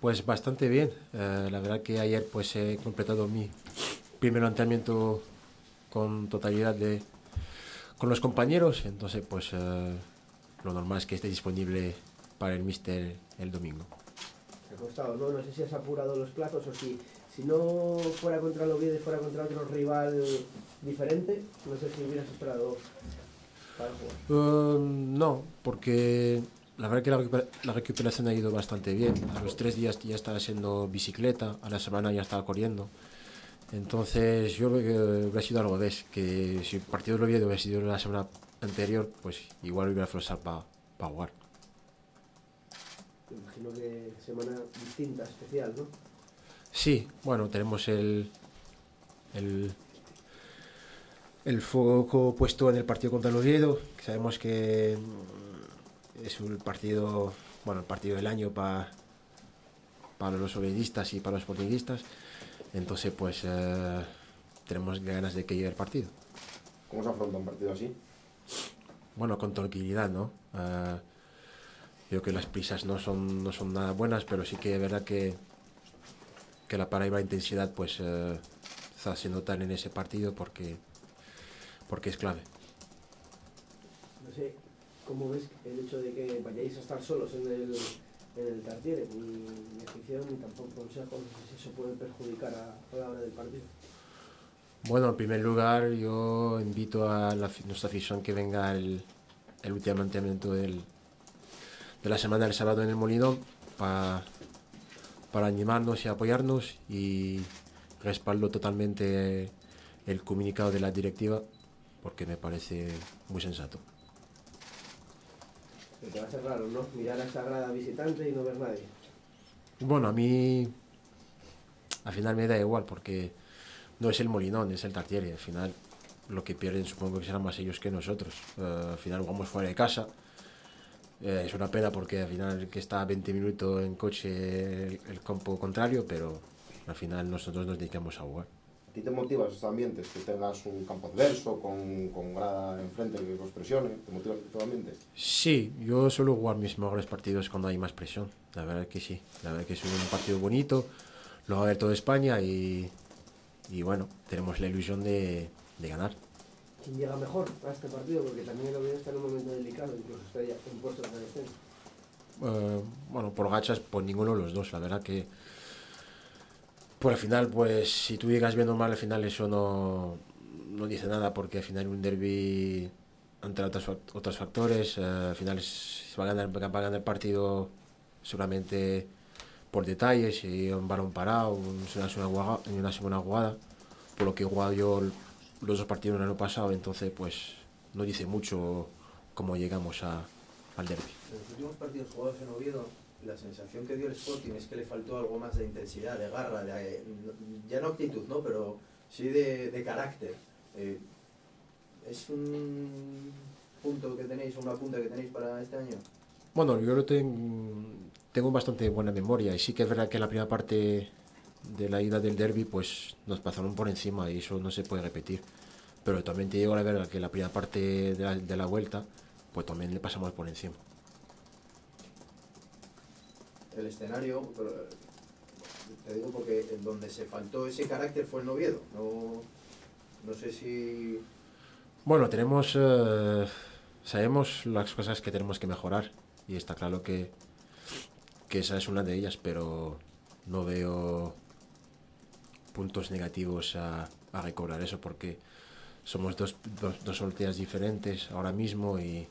Pues bastante bien. Eh, la verdad que ayer pues he completado mi primer entrenamiento con totalidad de con los compañeros, entonces pues eh, lo normal es que esté disponible para el míster el domingo. Ha costado, ¿no? No sé si has apurado los plazos o si, si no fuera contra el Oviedo y fuera contra otro rival diferente, no sé si hubieras esperado para jugar. Eh, no, porque la verdad que la, recuper- la recuperación ha ido bastante bien. A los tres días ya estaba haciendo bicicleta, a la semana ya estaba corriendo. Entonces yo creo que hubiera sido algo de eso, que si el partido del Oviedo hubiera sido la semana anterior, pues igual hubiera forzado para jugar. Me imagino que semana distinta, especial, ¿no? Sí, bueno, tenemos el, el, el foco puesto en el partido contra el Oviedo, que sabemos que es un partido, bueno, el partido del año para para los oviedistas y para los sportinguistas. Entonces, pues eh, tenemos ganas de que llegue el partido. ¿Cómo se afronta un partido así? Bueno, con tranquilidad, ¿no? Eh, creo que las prisas no son, no son nada buenas, pero sí que es verdad que, que la para y la intensidad pues eh, se notar en ese partido porque, porque es clave. No sé cómo ves el hecho de que vayáis a estar solos en el, en el Tartiere, ni, ni afición ni tampoco consejos, no sé si eso puede perjudicar a, a la hora del partido. Bueno, en primer lugar, yo invito a nuestra afición que venga el, el último entrenamiento del, de la semana del sábado en el Molinón pa- para animarnos y apoyarnos y respaldo totalmente el comunicado de la directiva porque me parece muy sensato. Que te va a ser raro, ¿no? Mirar a esa grada visitante y no ver nadie. Bueno, a mí al final me da igual porque no es el Molinón, es el Tartiere. Al final lo que pierden supongo que serán más ellos que nosotros. Eh, al final jugamos fuera de casa. Eh, es una pena porque al final que está a 20 minutos en coche el campo contrario, pero al final nosotros nos dedicamos a jugar. ¿A ti te motiva esos ambientes? Que tengas un campo adverso, con, con grada enfrente que os presione. ¿Te motiva ese ambiente? Sí, yo suelo jugar mis mejores partidos cuando hay más presión. La verdad que sí. La verdad que es un partido bonito. Lo va a ver toda España y, y bueno, tenemos la ilusión de, de ganar. ¿Quién llega mejor a este partido? Porque también el Oviedo está en un momento delicado, incluso está ya en puestos de descenso. Eh, bueno, por gachas, pues ninguno de los dos. La verdad que por al final, pues si tú llegas viendo mal, al final eso no, no dice nada porque al final un derby entre otros, otros factores, eh, al final se va a ganar, va a ganar el partido seguramente por detalles y un balón parado, un- una, segunda una segunda jugada, por lo que he jugado yo los dos partidos el año pasado, entonces pues no dice mucho cómo llegamos a, al derby. Los últimos partidos jugados en Oviedo, la sensación que dio el Sporting es que le faltó algo más de intensidad, de garra, ya no actitud, ¿no? pero sí de, carácter. Eh, ¿Es un punto que tenéis, una punta que tenéis para este año? Bueno, yo lo ten- tengo bastante buena memoria y sí que es verdad que la primera parte de la ida del derby pues nos pasaron por encima y eso no se puede repetir. Pero también te digo la verdad que la primera parte de la, de la vuelta pues también le pasamos por encima. El escenario, pero, eh, te digo porque donde se faltó ese carácter fue en Oviedo. No, no sé si Bueno, tenemos eh, sabemos las cosas que tenemos que mejorar y está claro que, que esa es una de ellas, pero no veo puntos negativos a, a recobrar eso porque somos dos, dos, dos diferentes ahora mismo y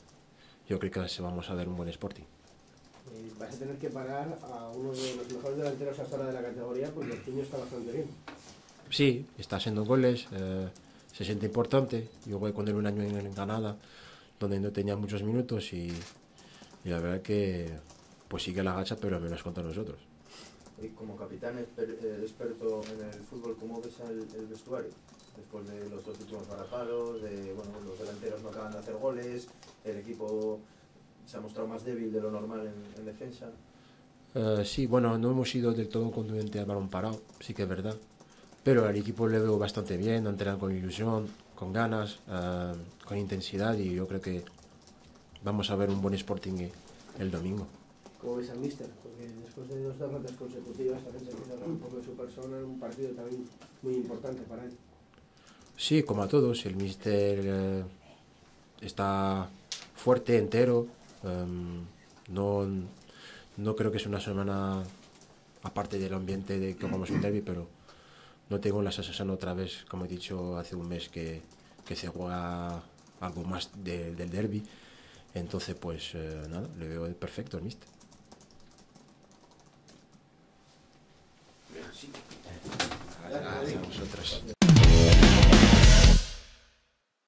yo creo que vamos a ver un buen Sporting. Eh, vais a tener que parar a uno de los mejores delanteros hasta ahora de la categoría porque el Tiño está bastante bien. Sí, está haciendo goles, eh, se siente importante. Yo voy con él un año en, Granada, donde no tenía muchos minutos y, y la verdad que pues sigue la gacha, pero menos contra nosotros. Y como capitán exper- eh, experto en el fútbol, ¿cómo ves el, el vestuario? Después de los dos últimos varapalos, de bueno, los delanteros no acaban de hacer goles, el equipo se ha mostrado más débil de lo normal en, en defensa. Eh, sí, bueno, no hemos sido del todo contundentes al balón parado, sí que es verdad. Pero al equipo le veo bastante bien, han entrenado con ilusión, con ganas, eh, con intensidad y yo creo que vamos a ver un buen Sporting el domingo. ¿Cómo ves al míster? Porque después de dos derrotas consecutivas también se empieza a hablar un poco de su persona en un partido también muy importante para él. Sí, como a todos, el míster eh, está fuerte, entero. Em, no, no creo que es una semana aparte del ambiente de que jugamos un derby, pero no tengo la sensación otra vez, como he dicho hace un mes, que, que se juega algo más de- del derby. Entonces, pues eh, nada, le veo perfecto al. Gracias a vosotros.